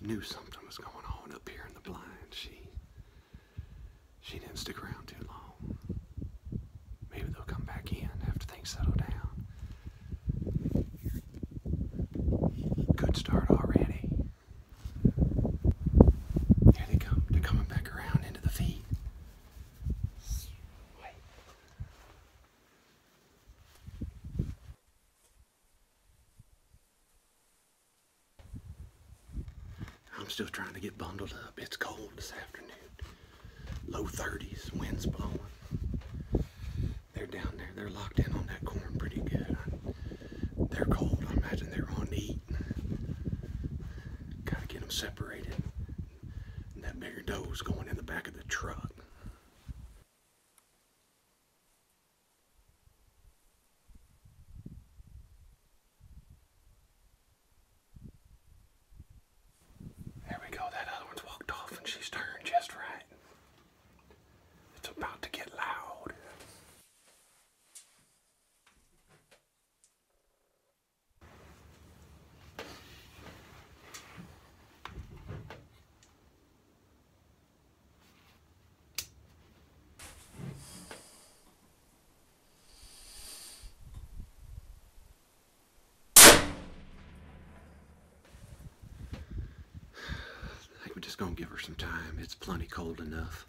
knew something was going on up here in the blind. She she didn't stick around too long. Maybe they'll come back in after things settle down. Good start already. Here they come. They're coming back around into the feed. Wait. I'm still trying to get bundled up. It's cold this afternoon. Low 30s, winds blowing. They're down there. They're locked in on that corn pretty good. They're cold. I imagine they're on eat. Gotta get them separated. And that bigger doe's going in the back of the truck. There we go. That other one's walked off and she's turned just right. It's about to get loud. I think we're just gonna give her some time. It's plenty cold enough.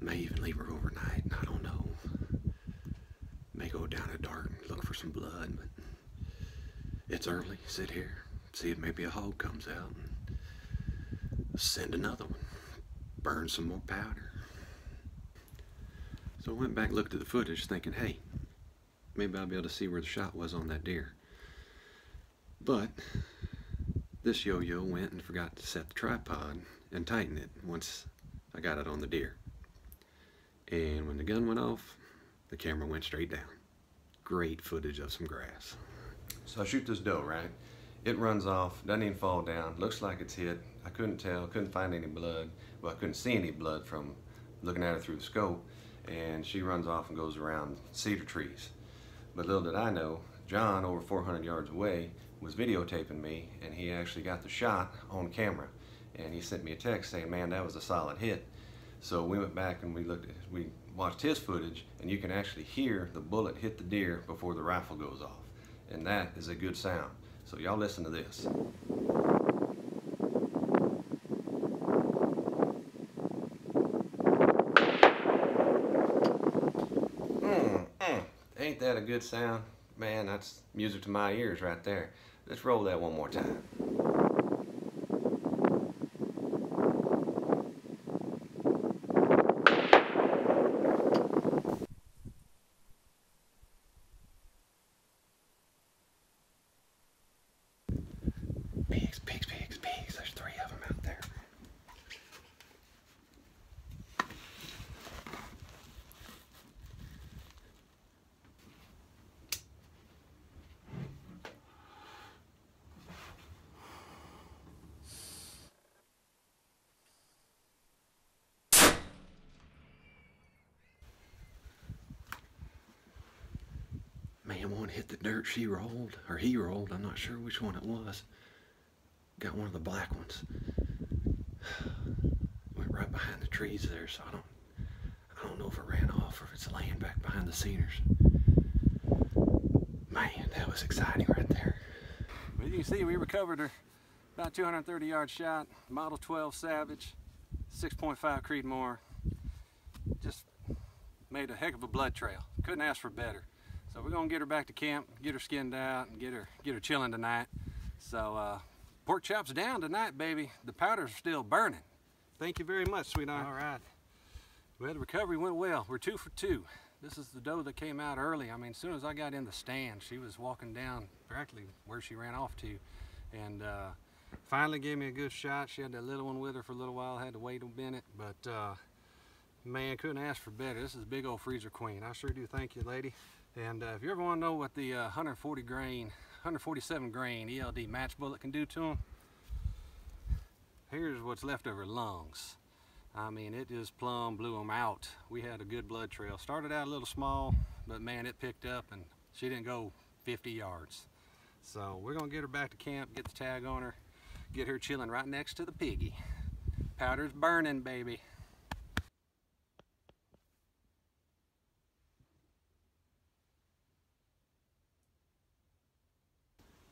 May even leave her overnight. I don't know. May go down at dark and look for some blood, but it's early. Sit here, see if maybe a hog comes out, and send another one. Burn some more powder. So I went back looked at the footage, thinking, hey, maybe I'll be able to see where the shot was on that deer. But this yo-yo went and forgot to set the tripod and tighten it once I got it on the deer. And when the gun went off, the camera went straight down. Great footage of some grass. So I shoot this doe, right? It runs off, doesn't even fall down, looks like it's hit. I couldn't tell, couldn't find any blood. Well, I couldn't see any blood from looking at her through the scope. And she runs off and goes around cedar trees. But little did I know, John, over 400 yards away, was videotaping me, and he actually got the shot on camera. And he sent me a text saying, man, that was a solid hit. So we went back and we looked at, we watched his footage, and you can actually hear the bullet hit the deer before the rifle goes off. And that is a good sound. So y'all listen to this. Mm, mm. Ain't that a good sound? Man, that's music to my ears right there. Let's roll that one more time. Pigs, pigs, pigs, pigs. There's three of them out there. Man, one hit the dirt, she rolled, or he rolled, I'm not sure which one it was. Got one of the black ones. Went right behind the trees there, so I don't I don't know if it ran off or if it's laying back behind the cedars. Man, that was exciting right there. Well, you can see we recovered her about 230 yard shot, Model 12 Savage, 6.5 Creedmoor. Just made a heck of a blood trail. Couldn't ask for better. So we're gonna get her back to camp, get her skinned out, and get her get her chilling tonight. So uh, pork chops down tonight, baby. The powder's still burning. Thank you very much, sweetheart. All right. Well, the recovery went well. We're two for two. This is the doe that came out early. I mean, as soon as I got in the stand, she was walking down directly where she ran off to. And uh, finally gave me a good shot. She had that little one with her for a little while. had to wait a minute, but uh, man, couldn't ask for better. This is big old freezer queen. I sure do thank you, lady. And uh, if you ever want to know what the uh, 140 grain, 147 grain ELD match bullet can do to them, here's what's left of her lungs. I mean, it just plumb blew them out. We had a good blood trail. Started out a little small, but man, it picked up and she didn't go 50 yards. So we're gonna get her back to camp, get the tag on her, get her chilling right next to the piggy. Powder's burning, baby.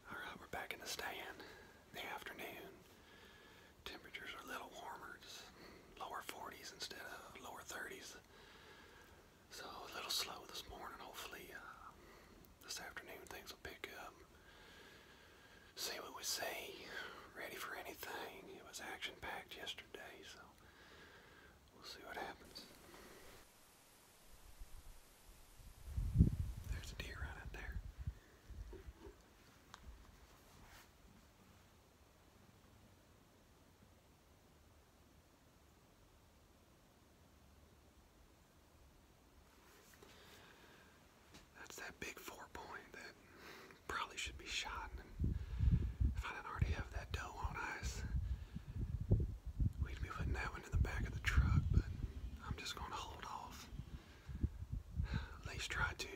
All right, we're back in the stand. The afternoon. Temperatures are a little warmer, just lower 40s instead of lower 30s. So a little slow this morning. Hopefully, uh, this things will pick up. See what we see. Ready for anything. It was action packed yesterday, so we'll see what happens. There's a deer right out there. That's that big four point that should be shot. And if I didn't already have that doe on ice, we'd be putting that one in the back of the truck. But I'm just going to hold off. At least try to.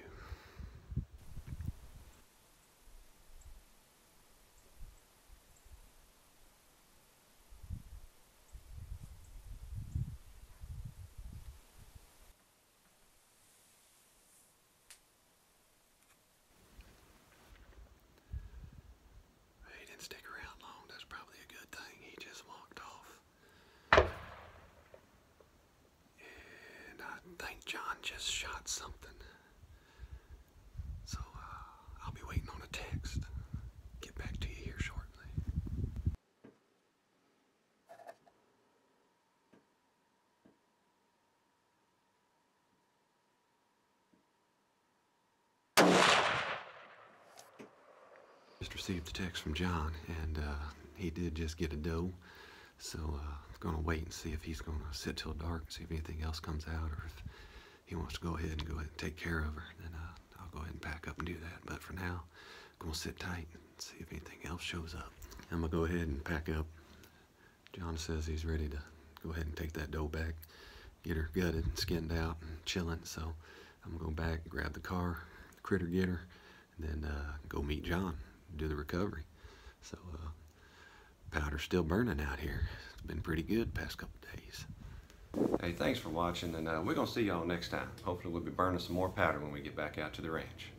He didn't stick around long. That's probably a good thing. He just walked off. And I think John just shot something. So uh, I'll be waiting on a text. Get back to you here shortly. Just received a text from John, and uh, he did just get a doe. So uh, I'm gonna wait and see if he's gonna sit till dark see if anything else comes out, or if he wants to go ahead and go ahead and take care of her. Then uh, I'll go ahead and pack up and do that. But for now, I'm gonna sit tight and see if anything else shows up. I'm gonna go ahead and pack up. John says he's ready to go ahead and take that doe back, get her gutted and skinned out and chilling. So I'm gonna go back, grab the car, critter get her, and then uh, go meet John, do the recovery. So uh, powder's still burning out here. It's been pretty good past couple days. Hey, thanks for watching, and uh, we're gonna see y'all next time. Hopefully, we'll be burning some more powder when we get back out to the ranch.